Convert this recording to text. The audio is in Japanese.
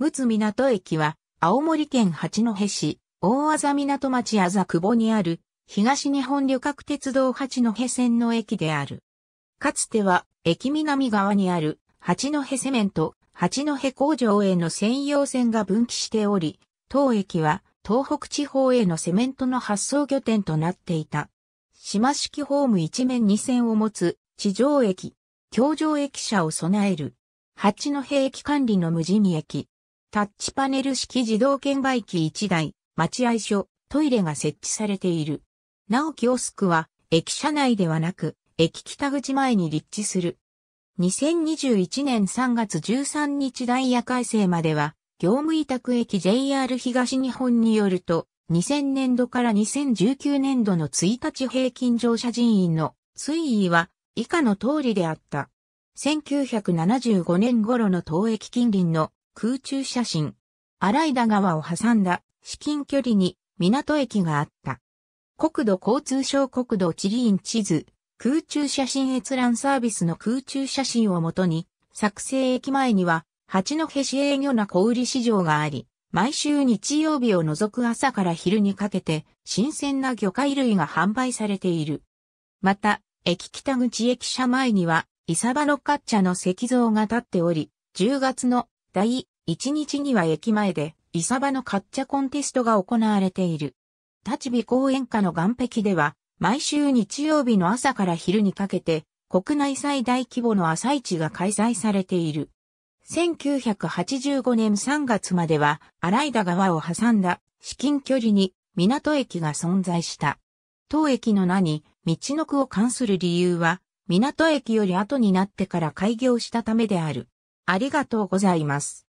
陸津港駅は、青森県八戸市、大字港町あざ久保にある、東日本旅客鉄道八戸線の駅である。かつては、駅南側にある、八戸セメント、八戸工場への専用線が分岐しており、当駅は、東北地方へのセメントの発送拠点となっていた。島式ホーム一面二線を持つ地上駅、橋上駅舎を備える。八戸駅管理の無人駅。タッチパネル式自動券売機1台、待合所、トイレが設置されている。なおキオスクは、駅舎内ではなく、駅北口前に立地する。2021年3月13日ダイヤ改正までは、業務委託駅 JR 東日本によると、2000年度から2019年度の1日平均乗車人員の推移は以下の通りであった。1975年頃の東駅近隣の空中写真。荒井田川を挟んだ至近距離に港駅があった。国土交通省国土地理院地図、空中写真閲覧サービスの空中写真をもとに、作成駅前には、八戸市営魚な小売市場があり、毎週日曜日を除く朝から昼にかけて、新鮮な魚介類が販売されている。また、駅北口駅舎前には、イサバのカッチャの石像が立っており、10月の第1日には駅前でイサバのカッチャコンテストが行われている。立ち公園下の岸壁では、毎週日曜日の朝から昼にかけて、国内最大規模の朝市が開催されている。1985年3月までは、荒井田川を挟んだ至近距離に港駅が存在した。当駅の名に、道の区を関する理由は、港駅より後になってから開業したためである。ありがとうございます。